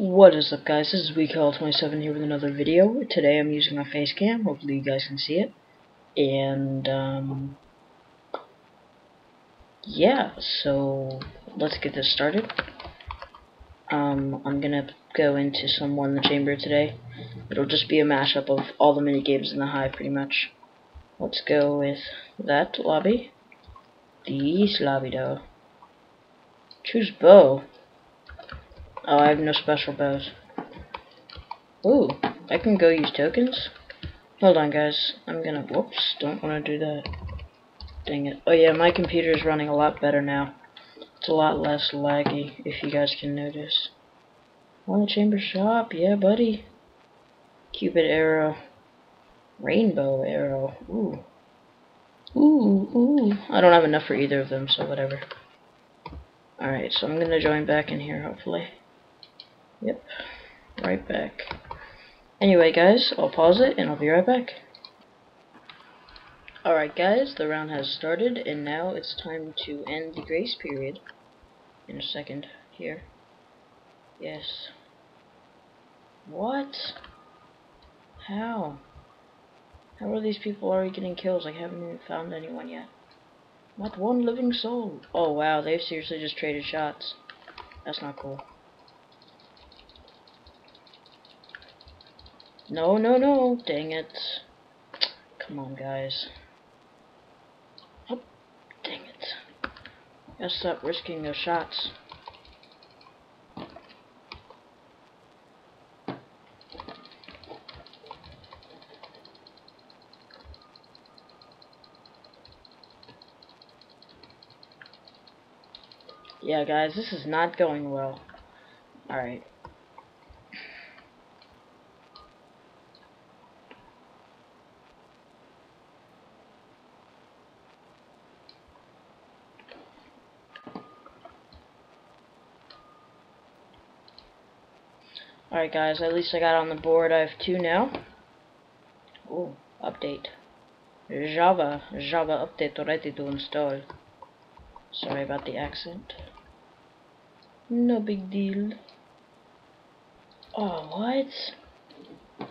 What is up guys, this is WeakL27 here with another video. Today I'm using my face cam, hopefully you guys can see it. And, um, yeah, so let's get this started. Um, I'm gonna go into some One in the Chamber today. It'll just be a mashup of all the mini games in the Hive pretty much. Let's go with that lobby. This lobby though. Choose bow. Oh, I have no special bows. Ooh, I can go use tokens? Hold on, guys. I'm gonna... Whoops, don't want to do that. Dang it. Oh, yeah, my computer is running a lot better now. It's a lot less laggy, if you guys can notice. On the chamber shop, yeah, buddy. Cupid arrow. Rainbow arrow. Ooh. Ooh, ooh. I don't have enough for either of them, so whatever. Alright, so I'm gonna join back in here, hopefully. Yep, right back. Anyway, guys, I'll pause it and I'll be right back. Alright, guys, the round has started, and now it's time to end the grace period. In a second, here. Yes. What? How? How are these people already getting kills? I haven't even found anyone yet. Not one living soul. Oh wow, they've seriously just traded shots. That's not cool. No, no, no. Dang it. Come on, guys. Oh, dang it. Gotta stop risking those shots. Yeah, guys, this is not going well. Alright. Alright guys, at least I got on the board. I have two now. Oh, update. Java, Java update ready to install. Sorry about the accent. No big deal. Oh, what?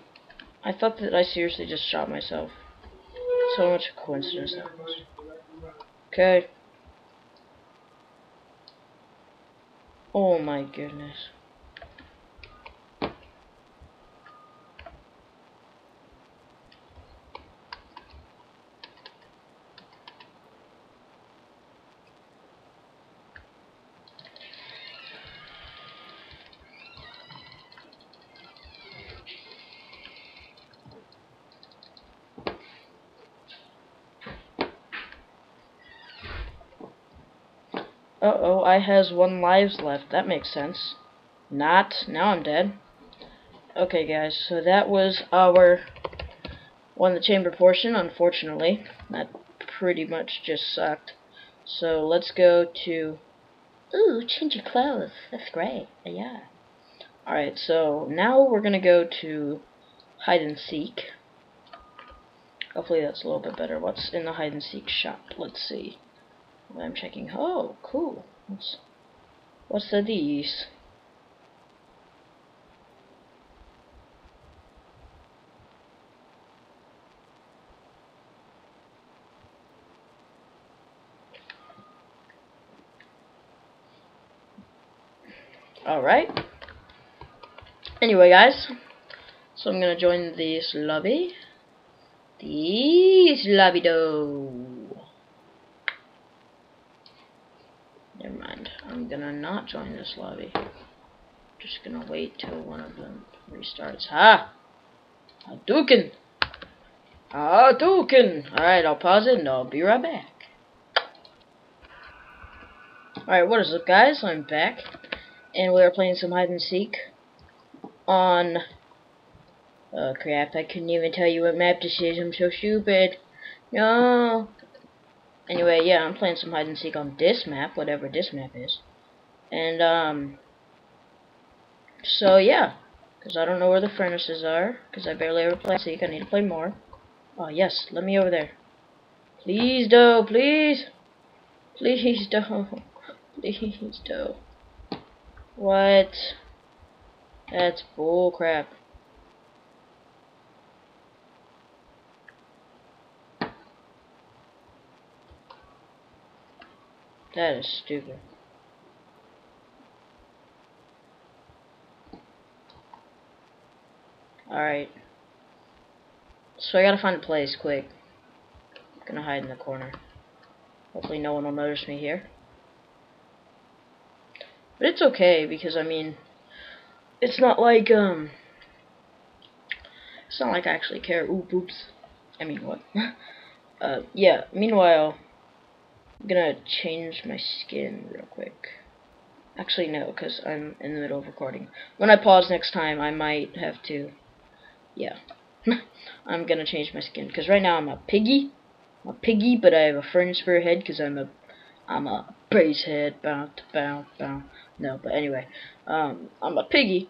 I thought that I seriously just shot myself. So much coincidence that was. Okay. Oh my goodness. Uh-oh, I has one lives left. That makes sense. Not. Now I'm dead. Okay, guys, so that was our one the chamber portion, unfortunately. That pretty much just sucked. So let's go to... Ooh, change your clothes. That's great. Yeah. Alright, so now we're going to go to hide and seek. Hopefully that's a little bit better. What's in the hide and seek shop? Let's see. I'm checking. Oh, cool. What's, what's the these? Alright. Anyway, guys. So I'm gonna join this lobby. This lobby though. I'm gonna not join this lobby. Just gonna wait till one of them restarts. Ha! Hadouken! Hadouken! Alright, I'll pause it and I'll be right back. Alright, what is up guys? I'm back. And we are playing some hide and seek on Oh crap, I couldn't even tell you what map this is, I'm so stupid. No. Anyway, yeah, I'm playing some hide and seek on this map, whatever this map is. And, um, so yeah, because I don't know where the furnaces are, because I barely ever play seek, I need to play more. Oh, yes, let me over there. Please, do, please. Please, do. Please, do. What? That's bull crap. That is stupid. Alright. So I gotta find a place quick. I'm gonna hide in the corner. Hopefully no one will notice me here. But it's okay because I mean it's not like um it's not like I actually care. Ooh, oops. I mean what? uh yeah, meanwhile I'm gonna change my skin real quick. Actually no, because I'm in the middle of recording. When I pause next time I might have to yeah. I'm gonna change my skin because right now I'm a piggy. I'm a piggy, but I have a furnace for a head because I'm a I'm a base head. Bow, bow, bow. No, but anyway, um, I'm a piggy.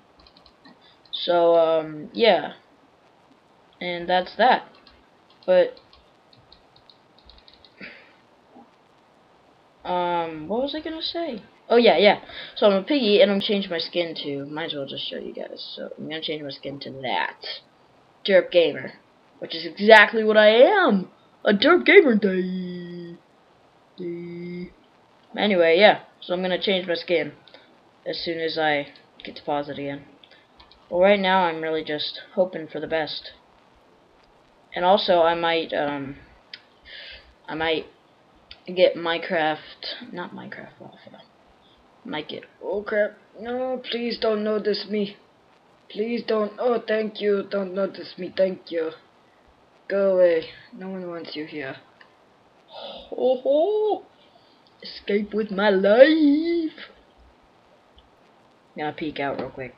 So um, yeah, and that's that. But um, what was I gonna say? Oh yeah, yeah. So I'm a piggy, and I'm changing my skin to. Might as well just show you guys. So I'm gonna change my skin to that. Derp Gamer, which is exactly what I am. A Derp Gamer day. day. Anyway, yeah. So I'm gonna change my skin as soon as I get to pause it again. Well, right now I'm really just hoping for the best. And also, I might, um, I might get Minecraft, not Minecraft Alpha. Might get, oh crap, no, please don't notice me. Please don't. Oh, thank you. Don't notice me. Thank you. Go away. No one wants you here. Ho ho! Escape with my life. Gonna peek out real quick.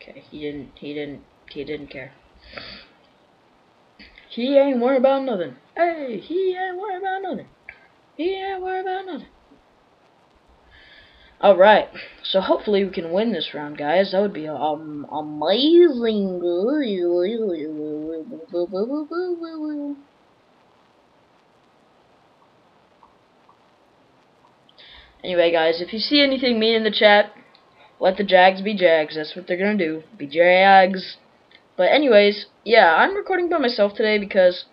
Okay, he didn't. He didn't. He didn't care. He ain't worried about nothing. Hey, he ain't worried about nothing. He ain't worried about nothing. Alright, so hopefully we can win this round, guys. That would be um, amazing. Anyway, guys, if you see anything mean in the chat, let the Jags be Jags. That's what they're gonna do. Be Jags. But anyways, yeah, I'm recording by myself today because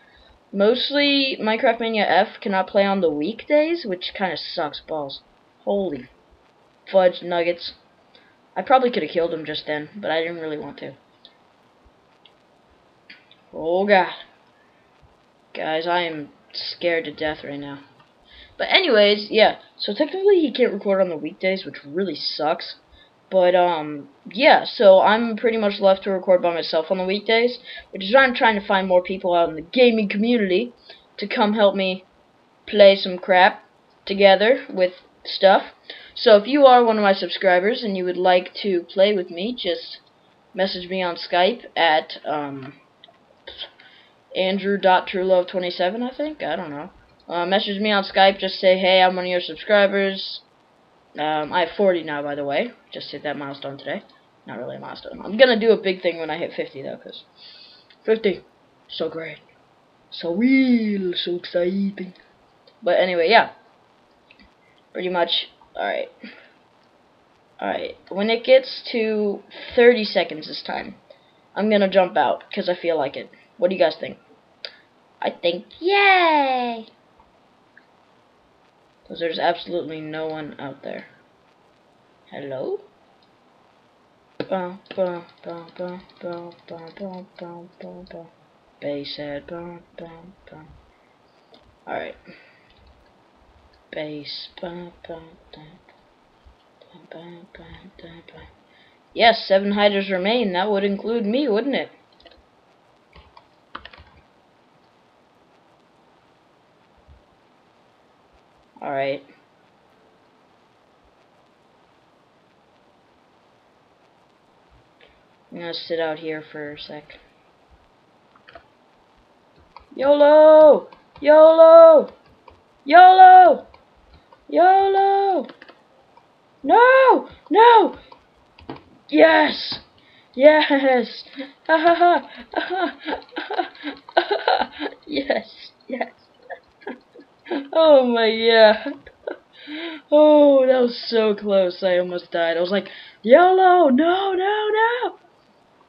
mostly Minecraft Mania F cannot play on the weekdays, which kind of sucks balls. Holy fudge nuggets. I probably could have killed him just then, but I didn't really want to. Oh god. Guys, I am scared to death right now. But anyways, yeah. So technically he can't record on the weekdays, which really sucks. But, um, yeah, so I'm pretty much left to record by myself on the weekdays, which is why I'm trying to find more people out in the gaming community to come help me play some crap together with stuff. So if you are one of my subscribers and you would like to play with me, just message me on Skype at um, Andrew.truelove27, I think. I don't know. Uh, message me on Skype. Just say, hey, I'm one of your subscribers. Um, I have 40 now, by the way. Just hit that milestone today. Not really a milestone. I'm going to do a big thing when I hit 50, though, because 50, so great. So real, so exciting. But anyway, yeah. Pretty much Alright. Alright, when it gets to 30 seconds this time, I'm gonna jump out, because I feel like it. What do you guys think? I think, yay! Because there's absolutely no one out there. Hello? Bass head. Alright bass. Yes, seven hiders remain. That would include me, wouldn't it? Alright. I'm gonna sit out here for a sec. YOLO! YOLO! YOLO! YOLO! No! No! Yes! Yes! Ha ha ha. Yes! Yes! oh my god! Oh, that was so close. I almost died. I was like YOLO! No, no, no!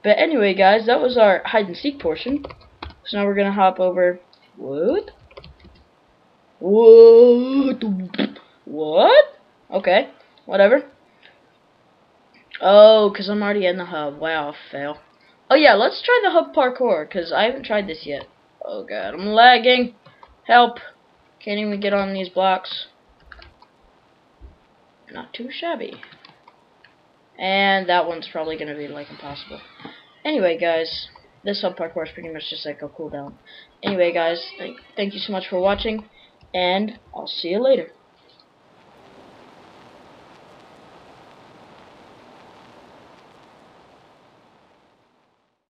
But anyway, guys, that was our hide and seek portion. So now we're gonna hop over. What? What? Okay, whatever. Oh, because I'm already in the hub. Wow, fail. Oh yeah, let's try the hub parkour, because I haven't tried this yet. Oh god, I'm lagging. Help. Can't even get on these blocks. Not too shabby. And that one's probably going to be, like, impossible. Anyway, guys, this hub parkour is pretty much just like a cooldown. Anyway, guys, th thank you so much for watching, and I'll see you later.